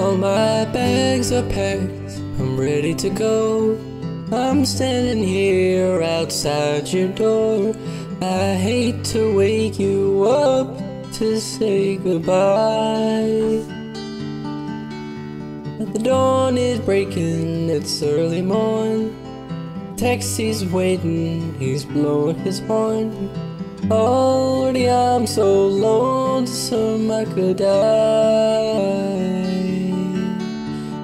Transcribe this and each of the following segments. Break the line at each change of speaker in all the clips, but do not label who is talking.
All my bags are packed, I'm ready to go. I'm standing here outside your door. I hate to wake you up to say goodbye. The dawn is breaking, it's early morn. Taxi's waiting, he's blowing his horn. Already I'm so lonesome I could die.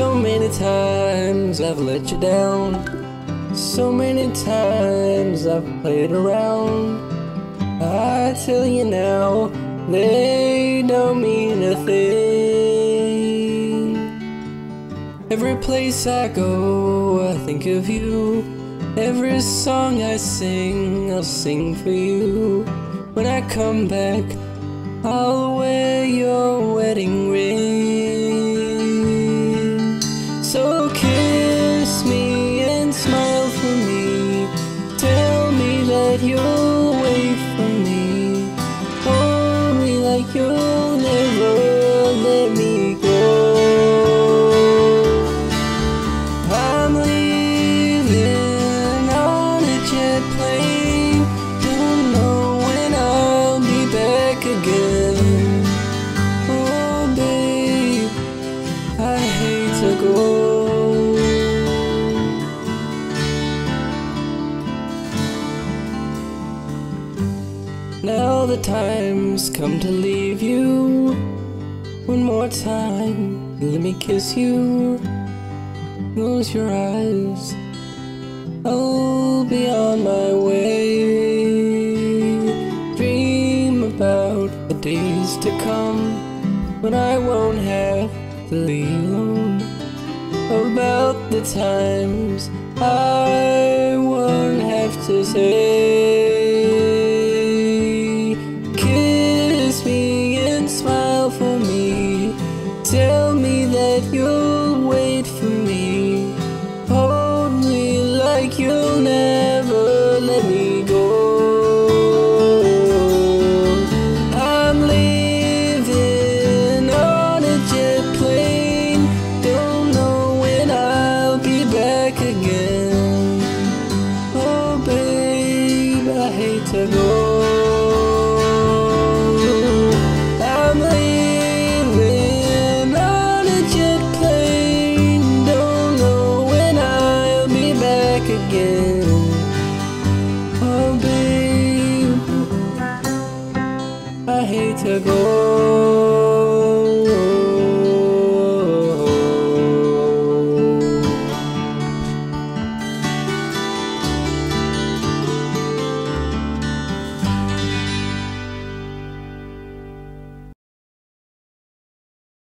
So many times I've let you down. So many times I've played around. I tell you now, they don't mean a thing. Every place I go, I think of you. Every song I sing, I'll sing for you. When I come back, I'll wear your wedding ring. That you'll wait for me. Hold me like you'll never let me go. I'm leaving on a jet plane. Now the time's come to leave you. One more time, let me kiss you. Close your eyes, I'll be on my way. Dream about the days to come when I won't have to leave alone. About the times I won't have to say, like you'll wait for me. Hold me like you'll never let me go. I'm leaving on a jet plane. Don't know when I'll be back again. Oh, babe, I hate to go. to go.